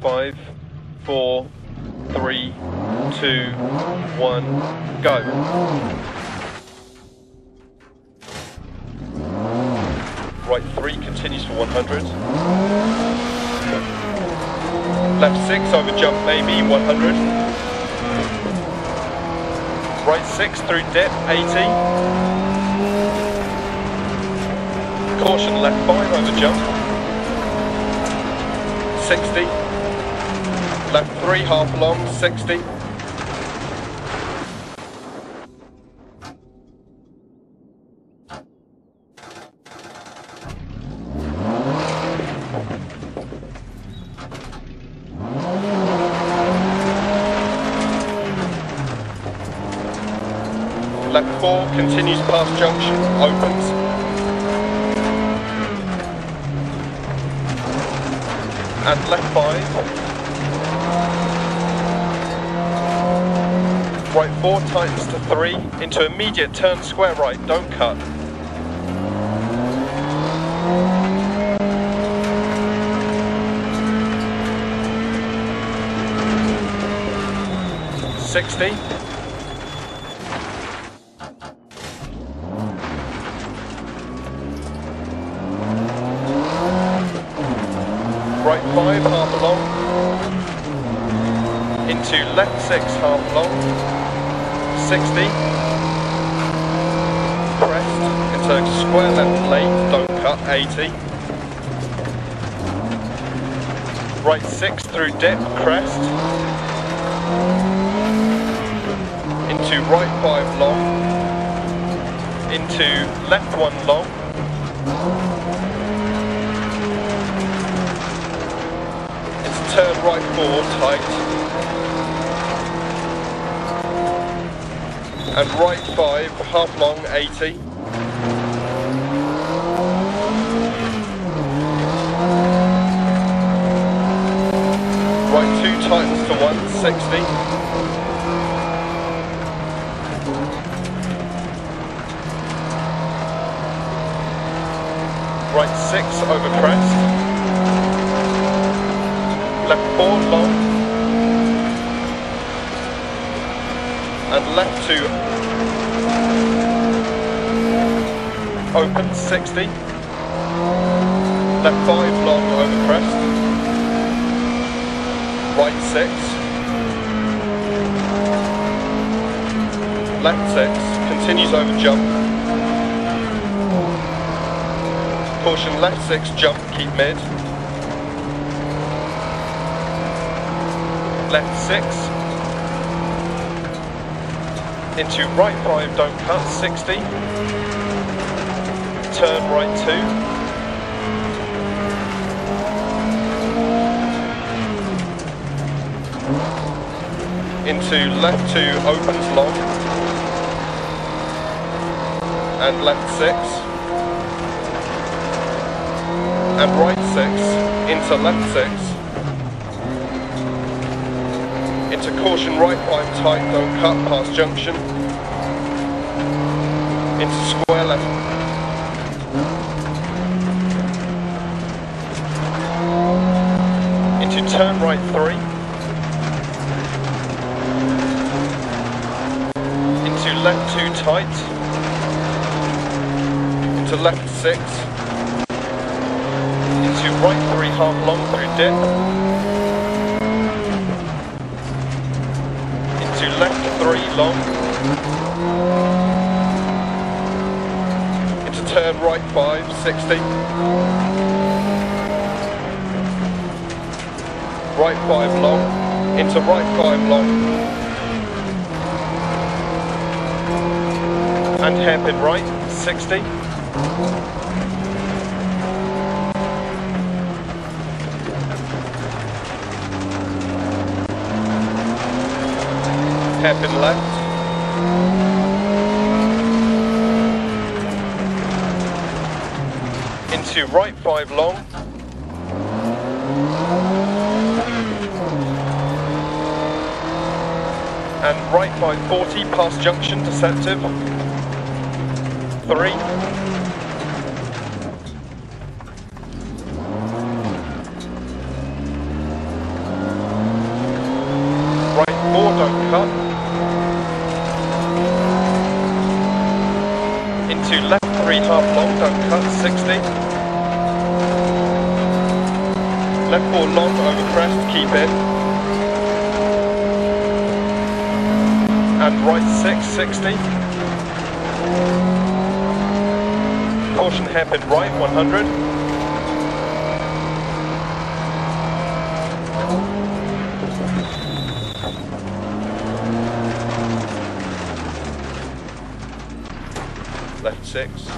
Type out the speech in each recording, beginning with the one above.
Five, four, three, two, one, go. Right three continues for 100. Left six over jump maybe 100. Right six through dip 80. Caution left five over jump. 60. Left three half long 60. Left 4 continues past junction, opens. And left 5. Right 4 tightens to 3, into immediate turn square right, don't cut. Sixty. Right five, half long. Into left six, half long. 60. Crest. Into square left late, don't cut, 80. Right six through dip, crest. Into right five long. Into left one long. It's turn right four, tight. And right five, half long, 80. Right two tightens to one, 60. Right six over crest. Left four long. And left two open, 60. Left five long over crest. Right six. Left six, continues over jump. Caution left six, jump, keep mid. Left six. Into right five, don't cut, 60. Turn right two. Into left two, opens long. And left six. And right six, into left six. Into caution right five tight, don't cut past junction. Into square left. Into turn right three. Into left two tight. Into left six. Into right three half long through dip. Into left three long. Into turn right five, 60. Right five long. Into right five long. And hairpin right, 60. Hairpin left. Into right five long. and right forty past junction deceptive. Three. Right four, don't cut. Into left three, half long, don't cut, 60. Left four long, over crest, keep it. And right 6, 60. Caution hairpin right, 100. left six.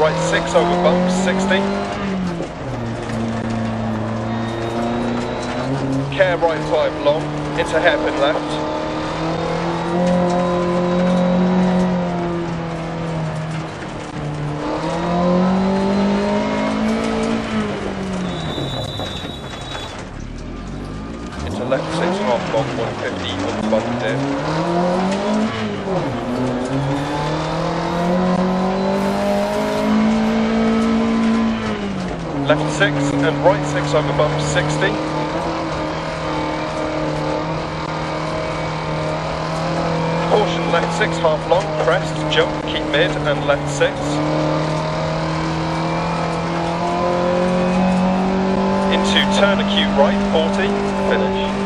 Right six over bumps, 60. Care right five long, into hairpin left. Left six half long, 150 on the bump dip. Left six and right six over bump 60. Caution left six half long, crest, jump, keep mid and left six. Into turn acute right 40, finish.